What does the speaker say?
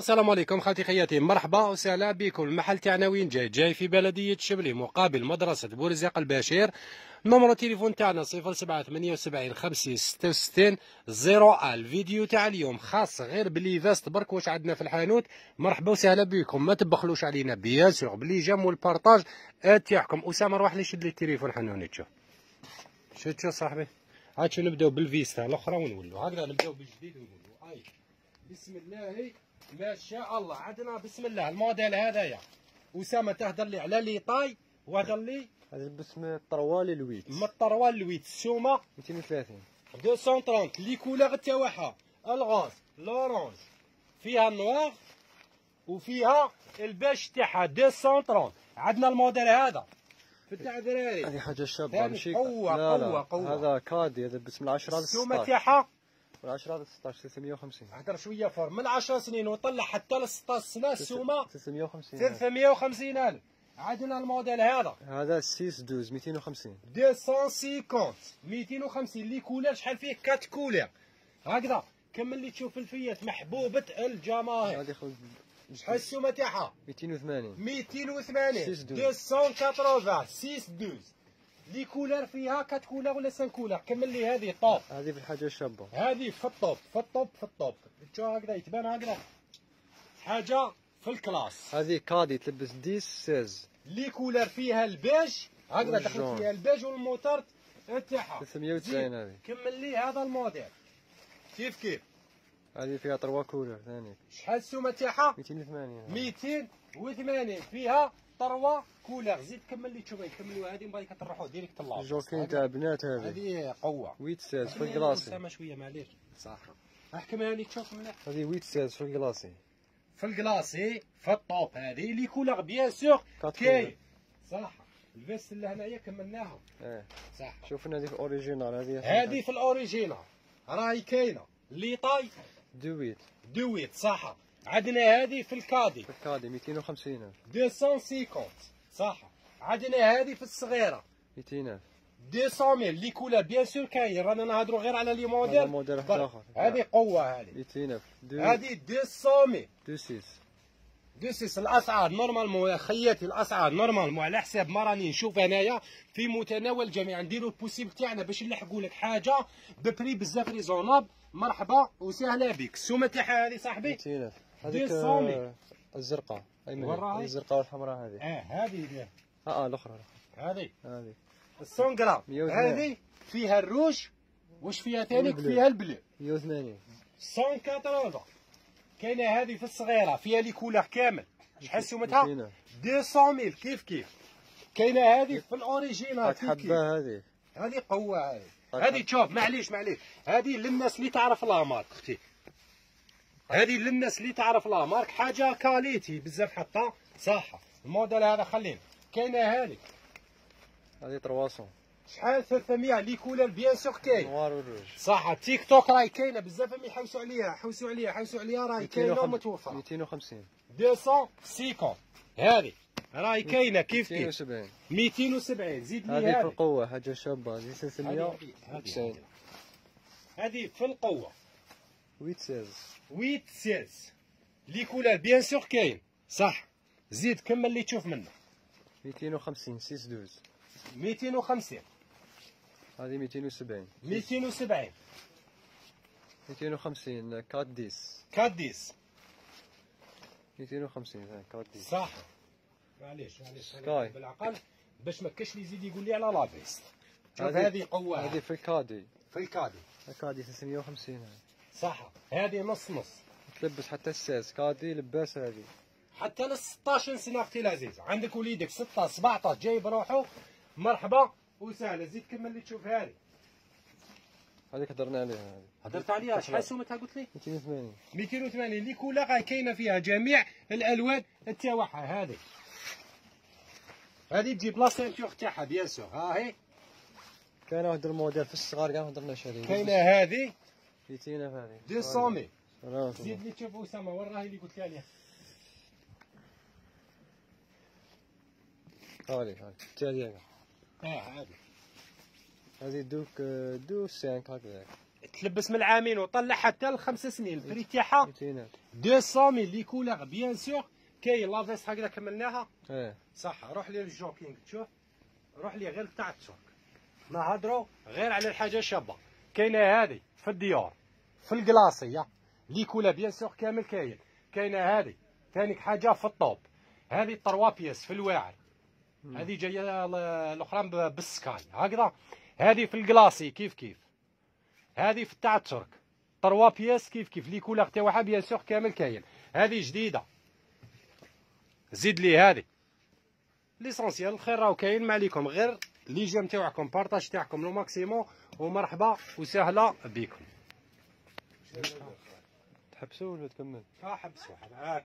السلام عليكم خالتي خياتي. مرحبا وسهلا بكم. المحل تاعنا وين جاي؟ جاي في بلدية شبلي مقابل مدرسة بورزيق البشير نمرو التليفون تاعنا 0778 50 66 0 الفيديو تاع اليوم خاص غير ب les vestes برك واش عندنا في الحانوت. مرحبا وسهلا بكم. ما تبخلوش علينا bien sûr ب les j'aime وال partage تاعكم. أسامة روح لي شد لي التليفون حنوني تشوف شد شو صاحبي؟ عاد شو نبداو بالفيستا الأخرى ونولوا هكذا نبداو بالجديد ونولوا أي. بسم الله. ما شاء الله. عندنا بسم الله. الموديل هذايا. أسامة تهدر لي على لي طاي وهدر لي هذا باسم الطروال الويت. من الطروال لويت السومه 230 230 لي كولور تاعها الغاز. لورانج. فيها النوار وفيها الباش تاعها. 230 عندنا الموديل هذا. في التاع دراري هذه حاجة شابة ماشي لا قوة، قوة. هذا كادي. هذا باسم العشرة هذا السومة 16 تاعها. والعشرة هذا 16 350 هدر شوية فور؟ من 10 سنين وطلع حتى ل 16 سنة السومه 350 350 ألف. عندنا الموديل هذا. هذا 6 12 250 250 250 لي كولر شحال فيه؟ كات كولر. هكذا. كمل لي تشوف الفيات؟ محبوبة الجماهير. هذه خذ شحال السومة تاعها؟ 280 280 6 280 6 12 les couleurs فيها quatre couleurs ولا 5 couleurs؟ كمل لي هذه top هذه في الحاجة الشابة. هذه في ال top في ال top في ال top تشوف هكذا يتبان هكذا؟ حاجة في ال classe. هذه cadet تلبس 10 16 les couleurs فيها البيج هكذا دخلت وال jaune. فيها ال beige وال moutarde تاعها 390 هذه. كمل لي هذا الموديل. كيف كيف. هذه فيها trois couleurs ثاني شحال السومة تاعها؟ 280 280 فيها trois couleurs. زيد كمل لي تشوفي كملوا هذه من بعد كتروحوا direct لل jogging تاع بنات هذه. هذه قوة. 8 16 في ال classé شوية معليش. صح. احكمها لي تشوف مليح هذه 8 16 في ال classé في ال classé في ال top هذه les couleurs bien sûr. كاين صح. ال veste اللي هنايا كملناها إيه. صح. شوفنا هذه في original هذه هذه في ال original. راهي كاينة. les tailles. دويت دويت صح. عندنا هذه في ال cadet في ال cadet 250 250 صح. عندنا هذه في الصغيرة. 200 200 les couleurs bien sûr كاين. رانا نهضروا غير على les modèles. موديل واحد. آخر. هذه قوة هذه. 200 deux هذه 200 deux six. deux six الأسعار normalement يا خياتي الأسعار normalement على حساب ما راني نشوف انايا في متناول الجميع نديروا ال possible تاعنا باش نلحقوا لك حاجة ب prix بزاف raisonnable. مرحبا وسهلا بك. السومه تاعها هذه صاحبي. 200 هذيك 200. آه، الزرقاء. أي راهي؟ الزرقاء والحمراء هذه. آه هذه آه آه الأخرى هذه. هذه. 100 غرام 180. هذه فيها الروج واش فيها ثاني. فيها ال bleu. 180 180 كاينة هذه في الصغيرة فيها les couleurs كامل. شحال سومتها 200 200 كيف كيف؟ كاينة هذه في ال original كيف كيف هذه. هذه قوة هذه. هذه تشوف معليش معليش. هذه للناس اللي تعرف la marque أختي. هذه للناس اللي تعرف la marque حاجة qualité بزاف حتى صح الموديل هذا خلينا. كاينة هذه. هذه 300 شحال 300 les couleurs bien sûr كاين. noir وال rouge صح تيك توك راهي كاينة بزاف ما يحوسوا عليها حوسوا عليها حوسوا عليها راهي كاينة ومتوفرة. 250 250 هذه راهي كاينة كيف كيف 270 270 زيد لي هذه في القوة حاجة شابة هذه هذه- 390 هذه. هذه في القوة. 8 8 16 لي كولر بيان سور كاين صح زيد كمل اللي تشوف منه 250 6 12 250 هذه 270 270 250 4 10 كاديس 250 هاي 4 10 صح معليش معليش. بالعقل باش ما كاش اللي يزيد يقول لي على لابيست هذه- قوه هذه في الكادي في الكادي الكادي 350 هاي صح. هذه نص نص. تلبس حتى الساس كادي لباس هذه. حتى ل 16 سنة أختي العزيزه عندك وليدك 16 17 جايب روحه مرحبا وسهلا. زيد كمل اللي تشوف هذه. هذيك هضرنا عليها. هذه هضرت عليها. شحال سومتها قلت لي؟ 280 280 اللي كلها كاينة فيها جميع الألوان تاعها هذه. هذه تجيب la ceinture تاعها bien sûr. ها هي. كاين واحد الموديل في الصغار كاع ما هضرناش عليه كاينة هذه. 200 في هذه 200 راه زيد لي تشوف اسامه وين راهي اللي قلت لي عليها هذه هذه التالية آه هذه هذه دوك deux 5 هكذاك تلبس من العامين وطلع حتى لخمس سنين. ال prix تاعها ميتينات 200 mille les couleurs bien sûr كاين la veste هكذا كملناها إيه صح روح لي لل jogging تشوف روح لي غير تاع الترك نهضروا غير على الحاجة شابه كاينة هذه في الديور في ال classé les couleurs bien sûr كامل كاين. كاينة هذه ثاني حاجة في ال top. هذه trois pièces في الواعر. هذه جاية الأخرى ب- بال skaï. هكذا. هذه في ال classé كيف كيف؟ هذه في تاع الترك trois pièces كيف كيف؟ les couleurs تاعها bien sûr كامل كاين. هذه جديدة. زيد لي هذه. l'essentiel الخير راهو كاين. ما عليكم. غير لي j'aime تاعكم. partage تاعكم le maximum ومرحبا وسهله بكم. تحبسوا ولا تكمل؟ آه حبس واحد